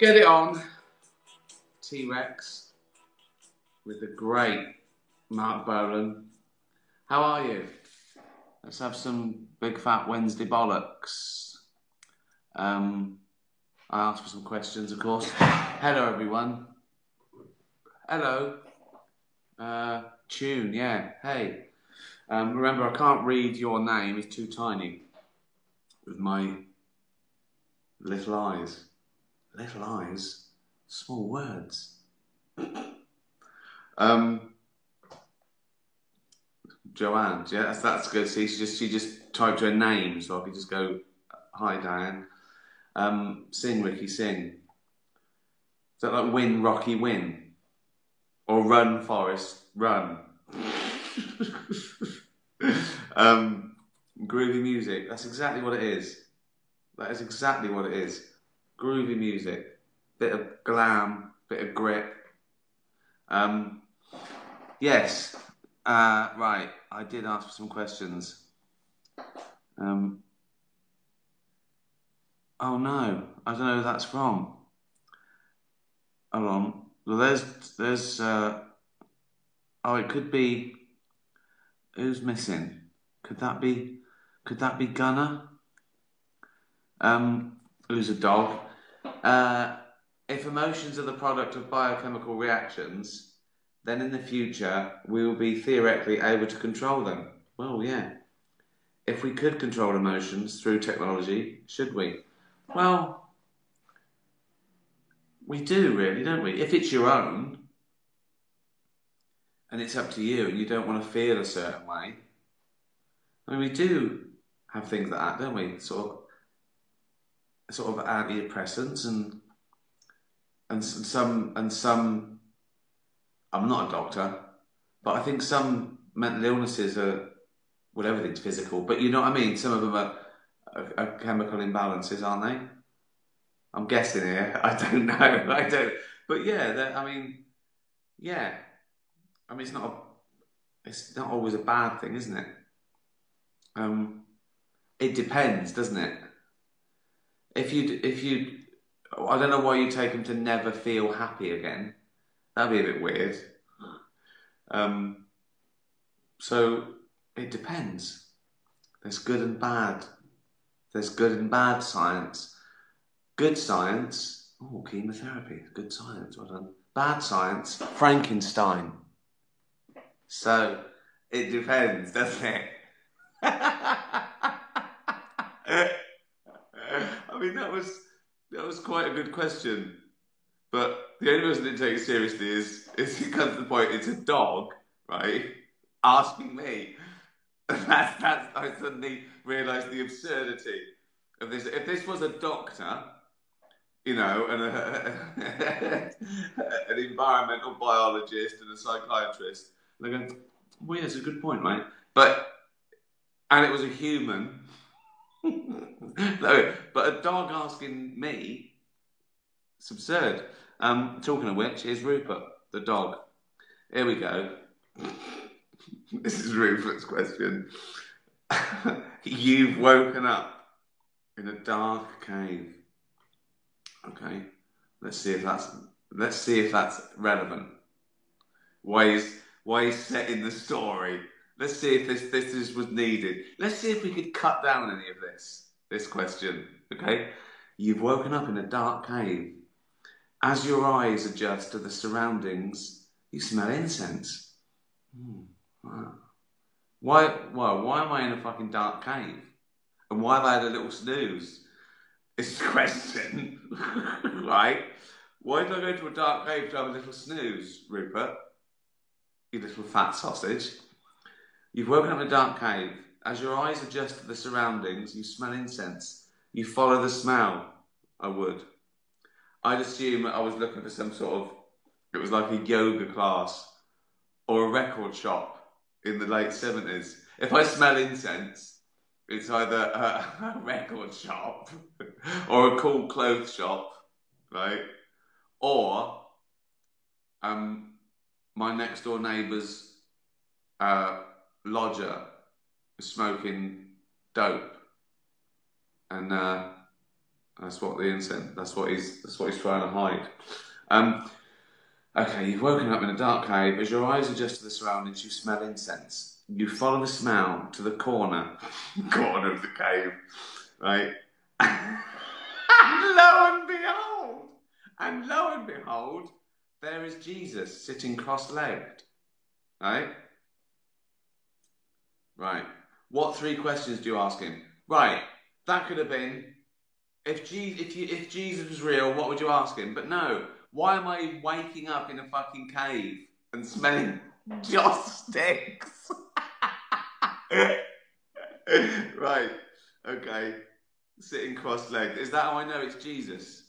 Get it on. T Rex with the great Marc Bolan. How are you? Let's have some big fat Wednesday bollocks. Um, I asked for some questions, of course. Hello, everyone. Hello. Uh, tune, yeah. Hey. Um, remember, I can't read your name, it's too tiny with my little eyes. Little eyes? Small words. um, Joanne, yeah, that's, that's good. See, she just she just typed her name, so I could just go, "Hi, Diane." Um, sing, Ricky, sing. Is that like win, Rocky, win, or run, Forrest, run? um, groovy music. That's exactly what it is. That is exactly what it is. Groovy music, bit of glam, bit of grit. Um, yes, uh, right. I did ask for some questions. Um, oh no, I don't know who that's from. Hold on. Well, there's there's. Uh, oh, it could be. Who's missing? Could that be? Could that be Gunner? Um, who's a dog? Uh, if emotions are the product of biochemical reactions, then in the future we will be theoretically able to control them. Well, yeah. If we could control emotions through technology, should we? Well, we do really, don't we? If it's your own and it's up to you and you don't want to feel a certain way, I mean, we do have things like that, don't we? Sort of, sort of antidepressants and and some and some. I'm not a doctor, but I think some mental illnesses are well, everything's physical, but you know what I mean. Some of them are, are, are chemical imbalances, aren't they? I'm guessing here. I don't know. I don't. But yeah, I mean, yeah. I mean, it's not. A, it's not always a bad thing, isn't it? Um, it depends, doesn't it? If you if you, I don't know why you take them to never feel happy again. That'd be a bit weird. Um, so it depends. There's good and bad. There's good and bad science. Good science, oh, chemotherapy, good science, well done. Bad science, Frankenstein. So it depends, doesn't it? I mean, that was that was quite a good question, but the only reason I didn't take it seriously is is it comes to the point. It's a dog, right? Asking me. That's that's. I suddenly realised the absurdity of this. If this was a doctor, you know, and a, an environmental biologist and a psychiatrist, they're going, well, yeah, that's a good point, right? But and it was a human. no, but a dog asking me, it's absurd. Um, talking of which, here's Rupert, the dog. Here we go. this is Rupert's question. You've woken up in a dark cave. Okay, let's see if that's let's see if that's relevant. Why is why is setting the story Let's see if this this is, was needed. Let's see if we could cut down any of this. This question, okay? You've woken up in a dark cave. As your eyes adjust to the surroundings, you smell incense. Hmm. Why? Well, why am I in a fucking dark cave? And why have I had a little snooze? It's the question, right? Why did I go to a dark cave to have a little snooze, Rupert? You little fat sausage. You've woken up in a dark cave. As your eyes adjust to the surroundings, you smell incense. You follow the smell. I would. I'd assume I was looking for some sort of, it was like a yoga class or a record shop in the late 70s. If I smell incense, it's either a, a record shop or a cool clothes shop, right? Or um, my next door neighbour's uh, lodger smoking dope, and uh, That's what the incense. That's what he's. That's what he's trying to hide. Um, okay, you've woken up in a dark cave. As your eyes adjust to the surroundings, you smell incense. You follow the smell to the corner, corner of the cave, right? and lo and behold, and lo and behold, there is Jesus sitting cross-legged, right? Right. What three questions do you ask him? Right. That could have been if Je- if you if Jesus was real, what would you ask him? But no. Why am I waking up in a fucking cave and smelling joss sticks? right. Okay. Sitting cross-legged. Is that how I know it's Jesus?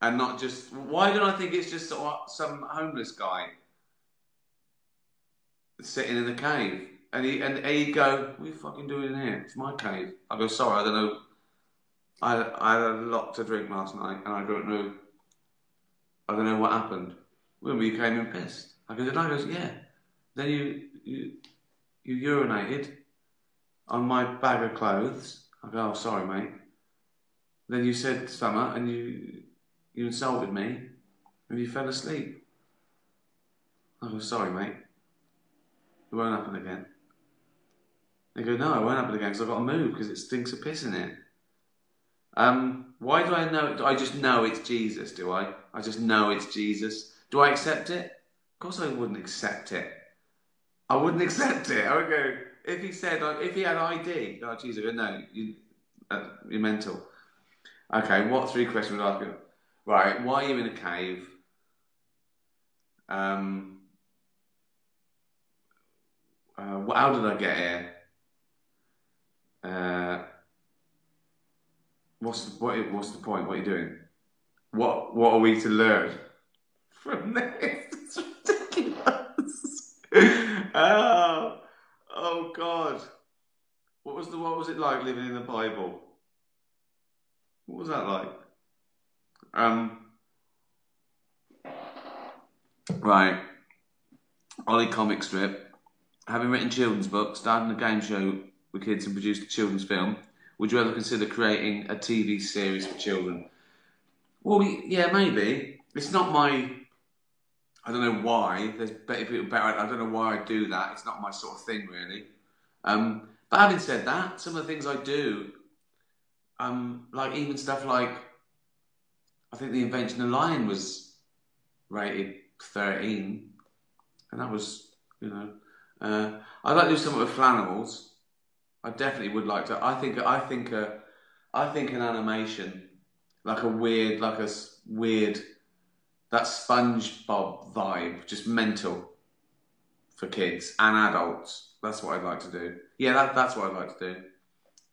And not just. Why don't I think it's just some homeless guy sitting in a cave? And he and he'd go, "What are you fucking doing in here? It's my cave." I go, "Sorry, I don't know. I I had a lot to drink last night, and I don't know. I don't know what happened. When you came in pissed." I go, "Did I?" He goes, "Yeah." Then you you you urinated on my bag of clothes. I go, "Oh, sorry, mate." Then you said summer, and you you insulted me, and you fell asleep. I go, "Sorry, mate. It won't happen again." They go, no, I won't happen again because I've got to move because it stinks of piss in it. Um, why do I know? Do I just know it's Jesus? Do I? I just know it's Jesus. Do I accept it? Of course, I wouldn't accept it. I wouldn't accept it. I would go if he said like, if he had ID. Oh, Jesus, no, you, uh, you're mental. Okay, what three questions would I ask? Right, why are you in a cave? Um, uh, how did I get here? Uh, what's the, what, what's the point? What are you doing? What what are we to learn from this? It's ridiculous. oh, oh God! What was the what was it like living in the Bible? What was that like? Um. Right. Ollie comic strip. Having written children's books, starting a game show kids and produced a children's film, would you ever consider creating a TV series for children? Well, yeah, maybe. It's not my. I don't know why. There's better people better. I don't know why I do that. It's not my sort of thing, really. Um, but having said that, some of the things I do, um, like even stuff like, I think the Invention of Lying was rated 13, and that was, you know, uh, I'd like to do something with Flanimals. I definitely would like to. I think I think a, I think an animation like a weird like a weird that SpongeBob vibe, just mental for kids and adults. That's what I'd like to do. Yeah, that, that's what I'd like to do.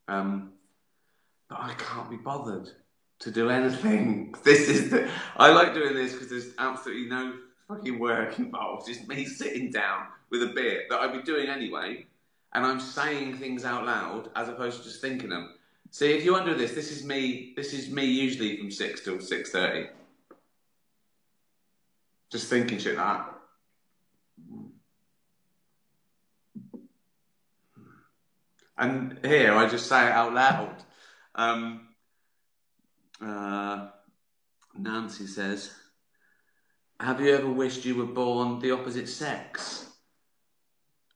Um, but I can't be bothered to do anything. This is the. I like doing this because there's absolutely no fucking work involved. Just me sitting down with a beer that I'd be doing anyway and I'm saying things out loud as opposed to just thinking them. See, if you wonder this, this is me. This is me usually from six till six thirty, just thinking shit like that. And here, I just say it out loud. Um, uh, Nancy says, "Have you ever wished you were born the opposite sex?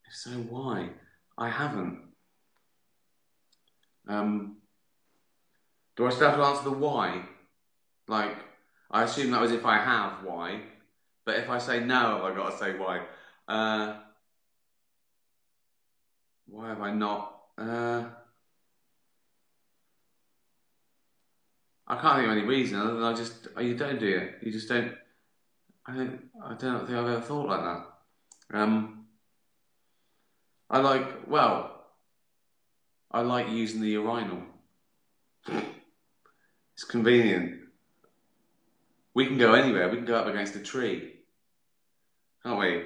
If so, why?" I haven't. Um, do I still have to answer the why? Like, I assume that was if I have why, but if I say no, I've got to say why. Uh, why have I not? Uh, I can't think of any reason other than I just oh, you don't do it. You just don't. I don't. I don't think I've ever thought like that. Um, I like, well, I like using the urinal. It's convenient. We can go anywhere. We can go up against a tree. Can't we?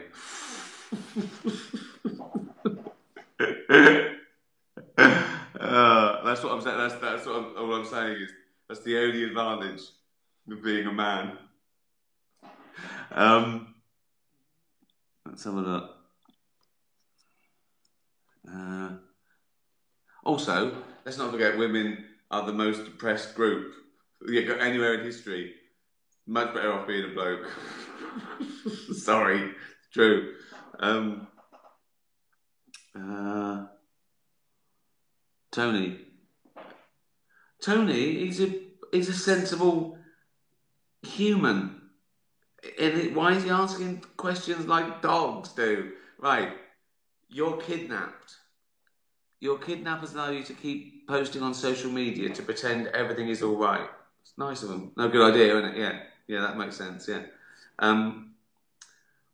uh, that's what I'm saying. That's, that's what I'm, I'm saying is that's the only advantage of being a man. Um, let's have a look. Uh, also, let's not forget women are the most depressed group anywhere in history. Much better off being a bloke. Sorry, true. Um, uh, Tony. Tony, he's a he's a sensible human. And why is he asking questions like dogs do? Right, you're kidnapped. Your kidnappers allow you to keep posting on social media to pretend everything is all right. It's nice of them. No, good idea, isn't it? Yeah, yeah, that makes sense. Yeah. Um,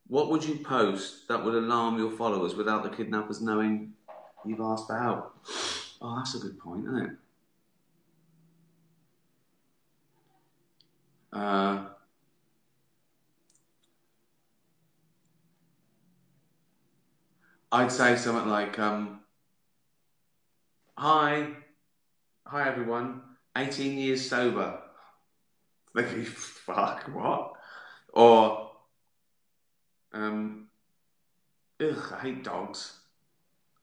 what would you post that would alarm your followers without the kidnappers knowing you've asked for help? Oh, that's a good point, isn't it? Uh, I'd say something like, um, "Hi, hi everyone. 18 years sober." Like, fuck, what? Or, um, ugh, I hate dogs.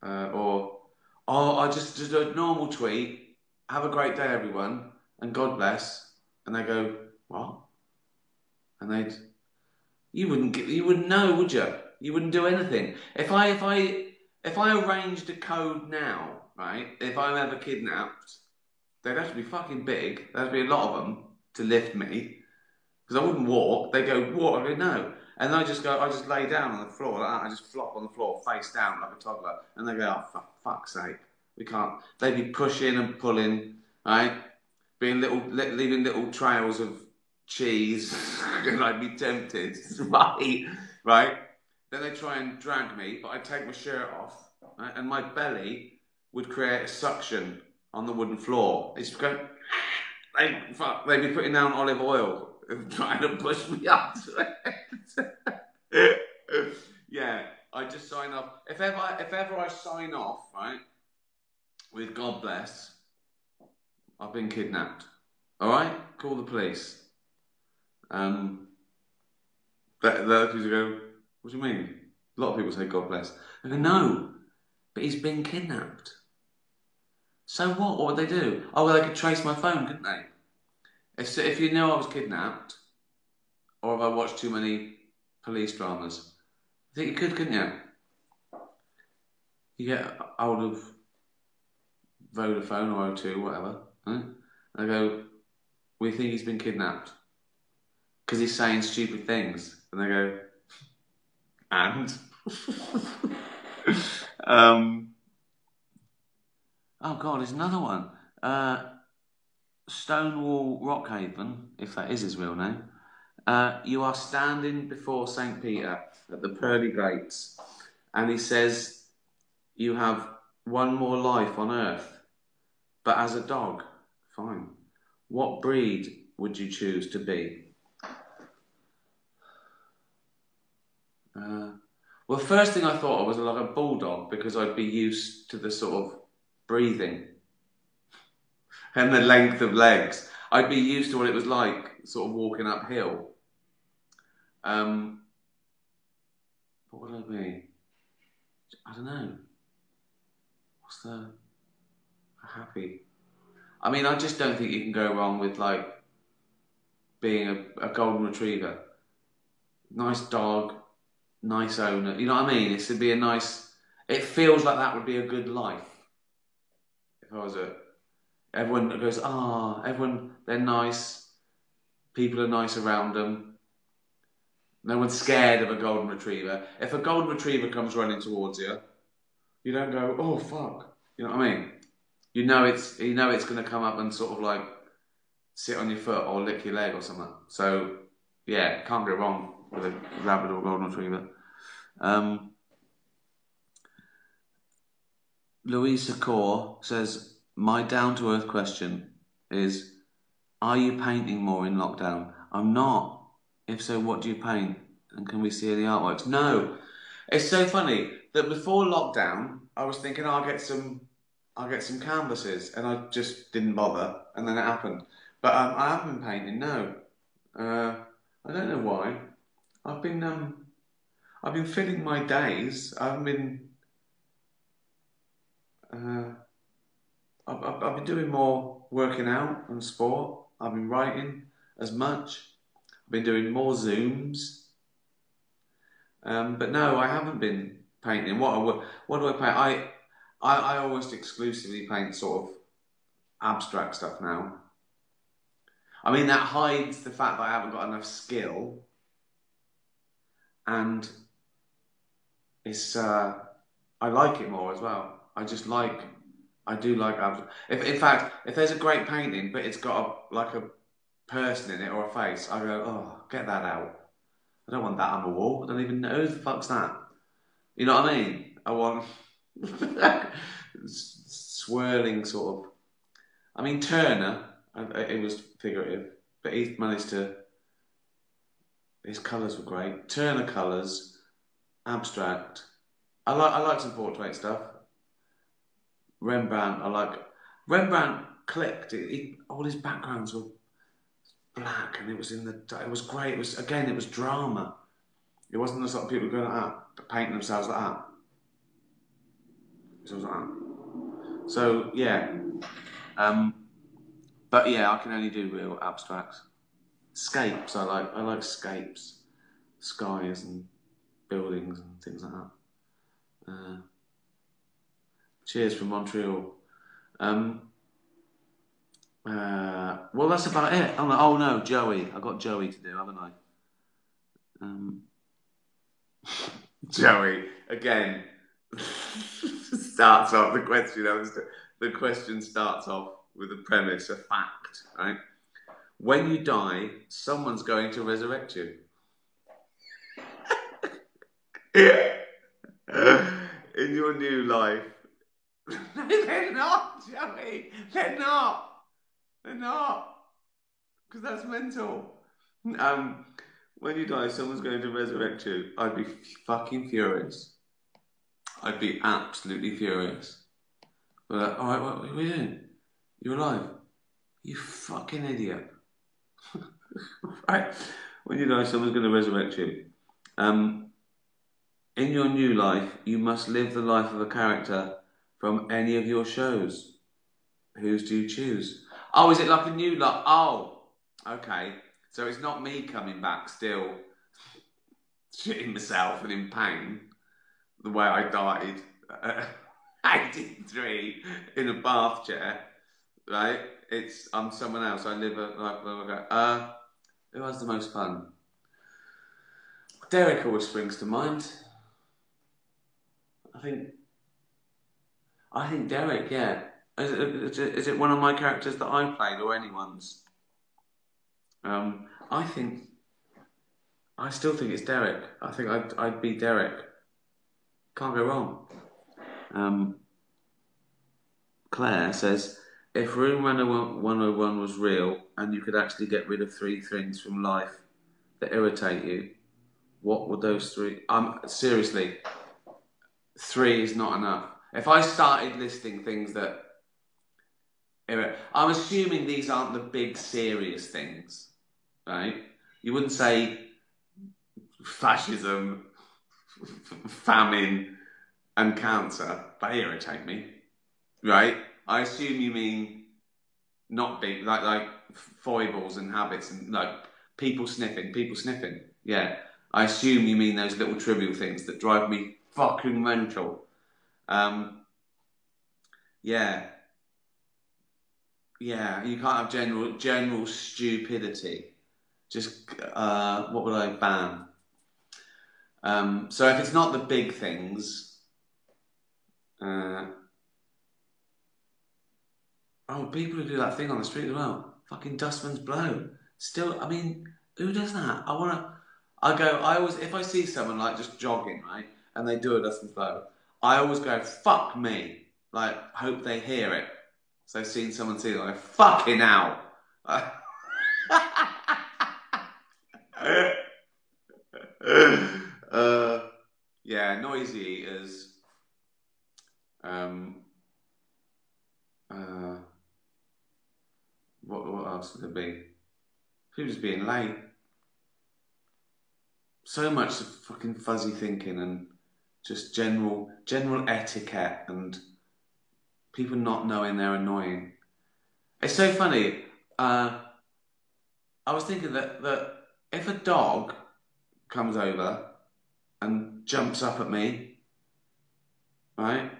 Uh, or, oh, I just just a normal tweet. Have a great day, everyone, and God bless. And they go, what? And they'd, you wouldn't get, you wouldn't know, would you? You wouldn't do anything. If I if I if I arranged a code now, right? If I'm ever kidnapped, they'd have to be fucking big. There'd be a lot of them to lift me because I wouldn't walk. They go, what? I go, no. And I just go, I just lay down on the floor like that. I just flop on the floor, face down like a toddler. And they go, oh, for fuck's sake, we can't. They'd be pushing and pulling, right? Being little, leaving little trails of cheese, and I'd be tempted, right? Right? Then they try and drag me, but I'd take my shirt off, right? and my belly would create a suction on the wooden floor. It's going, they, fuck, they'd be putting down olive oil and trying to push me up yeah, I just sign off. If ever, if ever I sign off, right, with God bless, I've been kidnapped. All right, call the police. Um, that people go, what do you mean? A lot of people say God bless. I go, no, but he's been kidnapped. So what? What would they do? Oh, well, they could trace my phone, couldn't they? If, if you know I was kidnapped, or if I watched too many police dramas, I think you could, couldn't you? You get out of Vodafone or O2, whatever, and I go, we think he's been kidnapped because he's saying stupid things, and they go, and. um, oh God, there's another one. Uh, Stonewall Rockhaven, if that is his real name. Uh, you are standing before St. Peter at the pearly gates, and he says, You have one more life on earth, but as a dog, fine. What breed would you choose to be? Uh, well, first thing I thought of was like a bulldog because I'd be used to the sort of breathing and the length of legs. I'd be used to what it was like, sort of walking uphill. Um, what would I be? I don't know. What's the happy? I mean, I just don't think you can go wrong with like being a, a golden retriever. Nice dog, nice owner. You know what I mean? It would be a nice. It feels like that would be a good life. If I was a, everyone goes, ah, everyone they're nice. People are nice around them. No one's scared of a golden retriever. If a golden retriever comes running towards you, you don't go, oh fuck. You know what I mean? You know it's you know it's going to come up and sort of like sit on your foot or lick your leg or something. So yeah, can't go wrong with a Labrador golden retriever. Um, Louisa Core says, My down to earth question is Are you painting more in lockdown? I'm not. If so, what do you paint? And can we see any artworks? No. It's so funny that before lockdown, I was thinking I'll get some, I'll get some canvases, and I just didn't bother, and then it happened. But um, I haven't been painting. No, uh, I don't know why. I've been um, I've been filling my days. I've been. Uh, I've, I've, been doing more working out and sport. I've been writing as much. I've been doing more Zooms. Um, but no, I haven't been painting. What, I, what do I paint? I, I, I almost exclusively paint sort of abstract stuff now. I mean, that hides the fact that I haven't got enough skill. And it's, uh, I like it more as well. I just like, I do like abstract. If, in fact, if there's a great painting, but it's got a, like a person in it or a face, I go, oh, get that out. I don't want that on the wall. I don't even know who the fuck's that. You know what I mean? I want swirling sort of. I mean Turner, it was figurative, but he managed to. His colours were great. Turner colours, abstract. I like I like some portrait stuff. Rembrandt, I like Rembrandt clicked. It, it, all his backgrounds were black, and it was in the. It was great. It was again. It was drama. It wasn't the sort of people going like that, painting themselves like that. Like that. So yeah, um, but yeah, I can only do real abstracts. Scapes, I like. I like scapes, skies and buildings and things like that. Uh, cheers from Montreal. Um, uh, well, that's about it. I'm like, oh no, Joey. I got Joey to do, haven't I? Um, Joey again starts off the question. I was, The question starts off with a premise, a fact, right? When you die, someone's going to resurrect you. In your new life. no, they're not, Joey. They're not. They're not. Because that's mental. Um, when you die, someone's going to resurrect you. I'd be fucking furious. I'd be absolutely furious. But like, all right, what, what are we doing? You're alive. You fucking idiot. right? When you die, someone's going to resurrect you. Um, in your new life, you must live the life of a character from any of your shows. Whose do you choose? Oh, is it like a new like? Oh, okay. So it's not me coming back still shitting myself and in pain the way I died at 83 in a bath chair, right? It's I'm someone else. I live a like I go. Uh, who has the most fun? Derek always springs to mind. I think. I think Derek, yeah. Is it, is it one of my characters that I played or anyone's? Um, I think. I still think it's Derek. I think I'd, I'd be Derek. Can't go wrong. Um, Claire says, if Room 101 was real and you could actually get rid of three things from life that irritate you, what would those three? Um, seriously, three is not enough. If I started listing things that I'm assuming these aren't the big serious things, right? You wouldn't say fascism, famine, and cancer. They irritate me, right? I assume you mean not big, like like foibles and habits and like people sniffing, people sniffing. Yeah, I assume you mean those little trivial things that drive me fucking mental. Um, yeah, yeah, you can't have general general stupidity. Just uh, what would I ban? Um, so if it's not the big things, uh, oh, people who do that thing on the street as well, fucking dustman's blow. Still, I mean, who does that? I wanna. I go. I always, if I see someone like just jogging, right, and they do a dustman's blow, I always go, "Fuck me!" Like, hope they hear it so I've seen someone see say like, fucking hell. uh, yeah, noisy is um uh what what else could it be? People being late. So much fucking fuzzy thinking and just general general etiquette and people not knowing they're annoying. It's so funny. Uh, I was thinking that, that if a dog comes over and jumps up at me, right?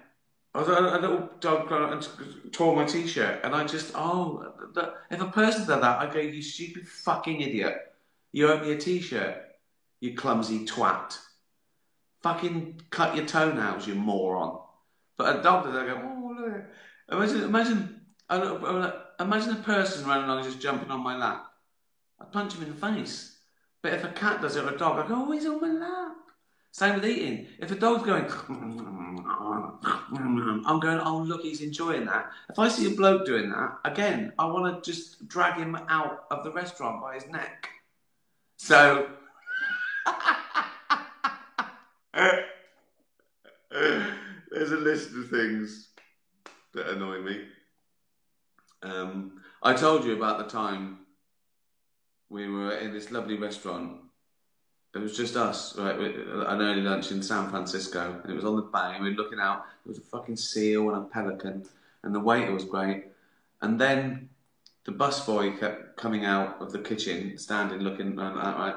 I was a, a little dog and tore my t-shirt, and I just oh, if a person did that, I go, you stupid fucking idiot! You owe me a t-shirt, you clumsy twat. Fucking cut your toenails, you moron. But a dog they go, oh look. Imagine, imagine, imagine a person running along just jumping on my lap. I'd punch him in the face. But if a cat does it or a dog, I go, oh, he's on my lap. Same with eating. If a dog's going, I'm going, oh, look, he's enjoying that. If I see a bloke doing that, again, I want to just drag him out of the restaurant by his neck. So. There's a list of things that annoy me. Um, I told you about the time we were in this lovely restaurant. It was just us, right? An early lunch in San Francisco, and it was on the bay. And we were looking out. There was a fucking seal and a pelican, and the waiter was great. And then the busboy kept coming out of the kitchen, standing, looking right?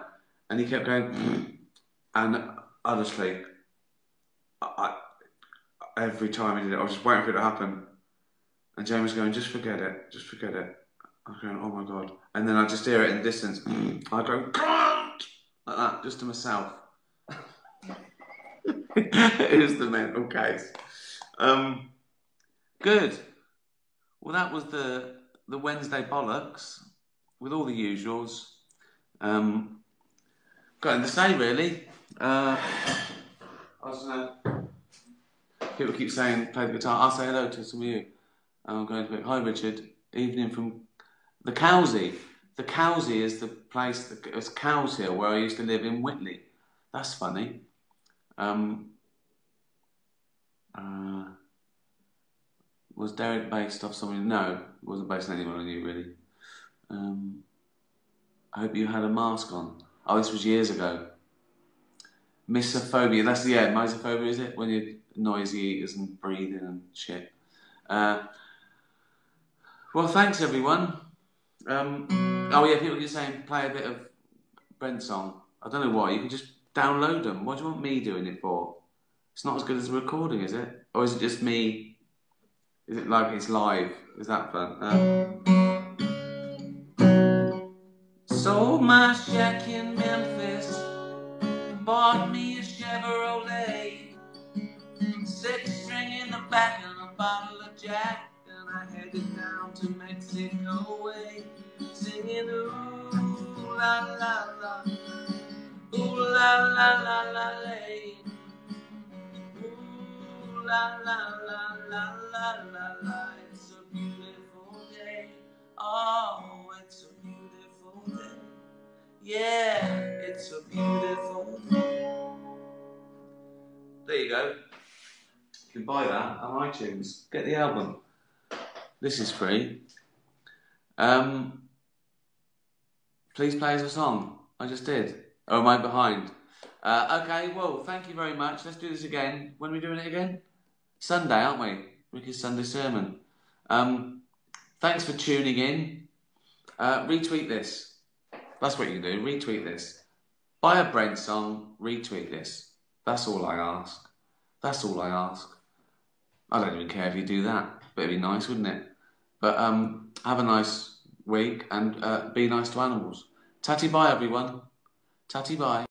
And he kept going, and honestly, I, every time he did it, I was just waiting for it to happen. And Jamie was going, just forget it, just forget it. I was going, oh my god. And then I just hear it in the distance. I go, God! like that, just to myself. it is the mental case. Um, good. Well, that was the the Wednesday bollocks with all the usuals. Um, got to say really. Uh, people keep saying play the guitar. I'll say hello to some of you. I'm going to be hi Richard. Evening from the Cowsey. The Cowsey is the place. that, It's Cows Hill where I used to live in Whitley. That's funny. Um, uh, was Derek based off someone? No, it wasn't based on anyone I knew really. Um, I hope you had a mask on. Oh, this was years ago. Misophonia. That's the yeah, misophonia, is it? When you're noisy eaters and breathing and shit. Uh, well, thanks everyone. Um, oh yeah, people keep saying play a bit of Brent song. I don't know why. You can just download them. What do you want me doing it for? It's not as good as a recording, is it? Or is it just me? Is it like it's live? Is that fun? Um, sold my shack in Memphis, bought me a Chevrolet six string in the back and a bottle of Jack. And I headed down to Mexico way, singing ooh la la la, ooh la la la la lay. Ooh la la la la la la la. It's a beautiful day. Oh, it's a beautiful day. Yeah, it's a beautiful. There you go. You can buy that on iTunes. Get the album. This is free. Um, please play us a song. I just did. Oh, am I behind? Uh, okay, well, thank you very much. Let's do this again. When are we doing it again? Sunday, aren't we? Ricky's Sunday sermon. Um, thanks for tuning in. Uh, retweet this. That's what you do. Retweet this. Buy a Brent song, retweet this. That's all I ask. That's all I ask. I don't even care if you do that, but it'd be nice, wouldn't it? But um, have a nice week and uh, be nice to animals. Tatty bye, everyone. Tatty bye.